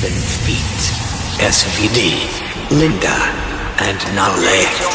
seven feet. SVD, Linda, and Nale.